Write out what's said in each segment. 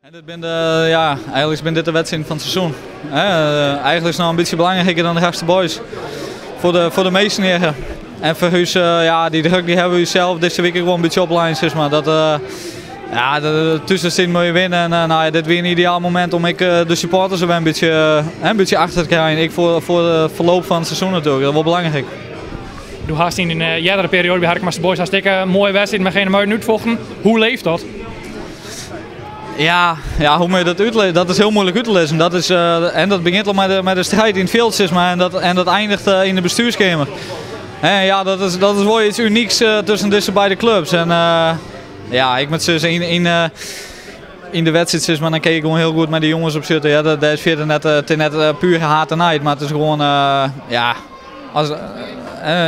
En dit ben de, ja, eigenlijk ben dit de wedstrijd van het seizoen. Eh, eigenlijk is nou een beetje belangrijker dan de Herfste Boys. Voor de, voor de meesten negen. En voor Huis, eh, ja, die druk die hebben we zelf deze week gewoon een beetje opleiding. Zeg maar. dat, eh, ja, de, de tussenzin moet je winnen. En eh, nou, ja, dit weer een ideaal moment om ik, eh, de supporters er een beetje, eh, een beetje achter te krijgen. Ik voor, voor het verloop van het seizoen natuurlijk. Dat is wel belangrijk. Du hast in uh, jaren periode bij Harkemaster Boys hartstikke mooie wedstrijd met geen muiden uitvochten. Hoe leeft dat? Ja, ja, hoe moet je dat uitleggen? Dat is heel moeilijk uit te lezen. Dat is, eh, en dat begint al met de, met de strijd in het veld, maar. En dat, en dat eindigt eh, in de bestuurskamer. Ja, dat is, dat is wel iets unieks eh, tussen deze beide clubs. En ja, ik met ze in, in, in de wedstrijd, maar, dan keek ik gewoon heel goed met die jongens op zitten. Ja, dat, dat is verder net, net puur haat en nijd. Maar het is gewoon, ja, als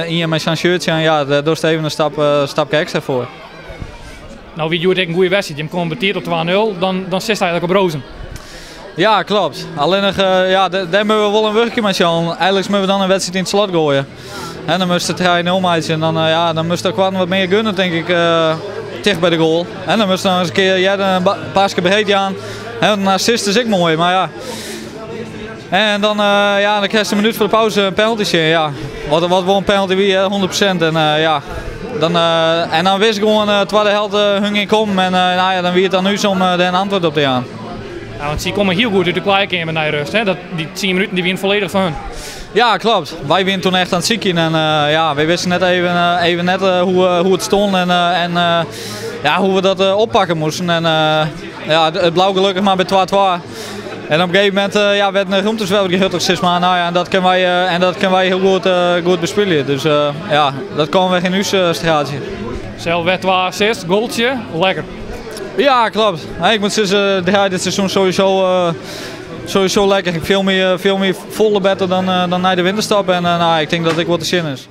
in je met zo'n shirtje, ja, daar je even een stap, stapje extra voor. Nou, wie doet een goede wedstrijd? Je beteerd op 2-0, dan, dan zit hij eigenlijk op rozen. Ja, klopt. Alleen nog, eh, ja, da- daar moeten we wel een werkje met Jan. Eigenlijk moeten we dan een wedstrijd in het slot gooien. En dan moest het 3-0 maken. En dan, eh, ja, dan moest er wat meer gunnen, denk ik, eh dicht bij de goal. En dan moest nog eens een keer ja, een keer breed aan. En een assist is ook mooi, maar ja. En dan, eh, ja, dan krijg een minuut voor de pauze een penalty. Ja, wat, wat wel een penalty wie, hè, 100%. En uh, ja, dan, uh, en dan wist ik gewoon, uh, tweede helft uh, hung in kom. En nou ja, dan wie het dan nu om een antwoord op te gaan. Ja, want ze komen heel goed uit de kleedkamer naar de rust. Hè? Dat, die 10 minuten die winnen volledig van hun. Ja, klopt. Wij winnen toen echt aan het zieken. En uh, ja, wij wisten net even, uh, even net, uh, hoe, hoe het stond en, en ja, hoe we dat oppakken moesten. En ja, het blauw gelukkig maar bij 2-2. En op een gegeven moment uh, ja, werd een ruimteswel gehuttigd, zeg maar. Nou ja, en dat kunnen wij, uh, en dat kunnen wij heel goed, uh, goed bespelen. Dus ja, dat komen we in uw straatje. Zelf werd 2 assist, goaltje, lekker. Ja, klopt. ik moet zeggen, uh, dit seizoen sowieso, sowieso lekker. Ik veel meer, veel meer volle beter dan, dan naar de winterstap. En nou, ik denk dat ik wat te zin is.